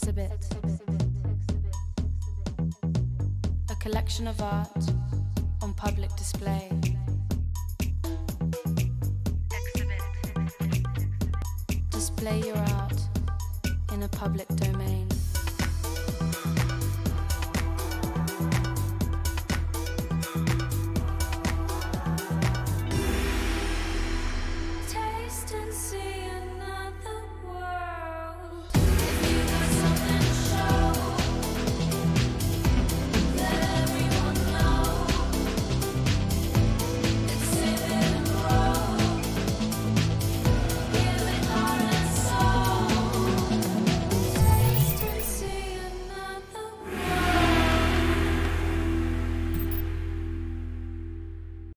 Exhibit. A collection of art on public display. Display your art in a public domain.